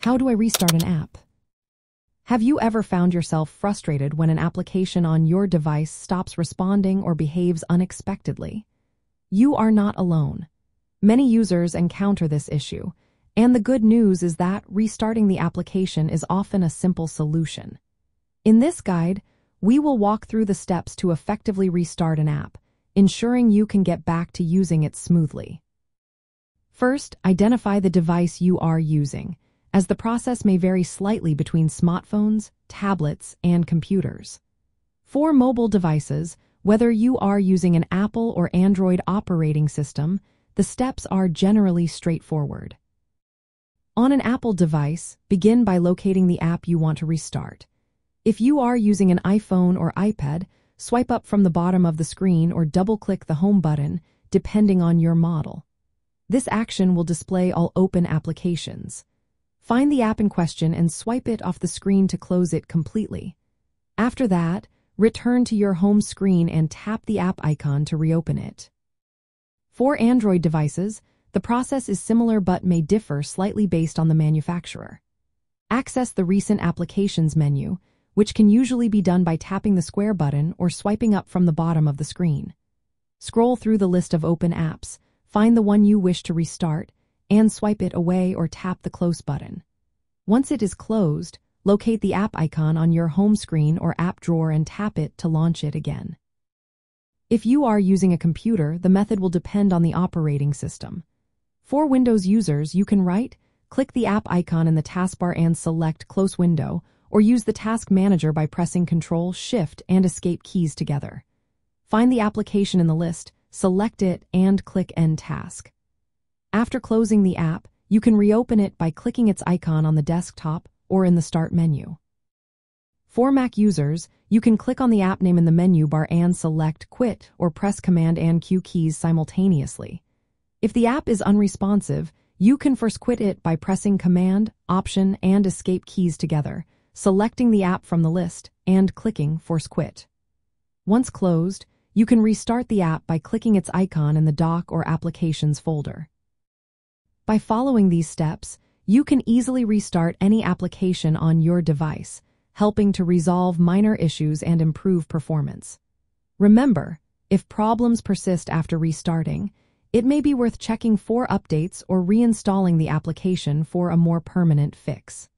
How do I restart an app? Have you ever found yourself frustrated when an application on your device stops responding or behaves unexpectedly? You are not alone. Many users encounter this issue, and the good news is that restarting the application is often a simple solution. In this guide, we will walk through the steps to effectively restart an app, ensuring you can get back to using it smoothly. First, identify the device you are using as the process may vary slightly between smartphones, tablets, and computers. For mobile devices, whether you are using an Apple or Android operating system, the steps are generally straightforward. On an Apple device, begin by locating the app you want to restart. If you are using an iPhone or iPad, swipe up from the bottom of the screen or double-click the Home button, depending on your model. This action will display all open applications. Find the app in question and swipe it off the screen to close it completely. After that, return to your home screen and tap the app icon to reopen it. For Android devices, the process is similar but may differ slightly based on the manufacturer. Access the Recent Applications menu, which can usually be done by tapping the square button or swiping up from the bottom of the screen. Scroll through the list of open apps, find the one you wish to restart, and swipe it away or tap the close button. Once it is closed, locate the app icon on your home screen or app drawer and tap it to launch it again. If you are using a computer, the method will depend on the operating system. For Windows users, you can right, click the app icon in the taskbar and select Close Window, or use the Task Manager by pressing Ctrl, Shift, and Escape keys together. Find the application in the list, select it, and click End Task. After closing the app, you can reopen it by clicking its icon on the desktop or in the Start menu. For Mac users, you can click on the app name in the menu bar and select Quit or press Command and Q keys simultaneously. If the app is unresponsive, you can first quit it by pressing Command, Option, and Escape keys together, selecting the app from the list, and clicking Force Quit. Once closed, you can restart the app by clicking its icon in the Dock or Applications folder. By following these steps, you can easily restart any application on your device, helping to resolve minor issues and improve performance. Remember, if problems persist after restarting, it may be worth checking for updates or reinstalling the application for a more permanent fix.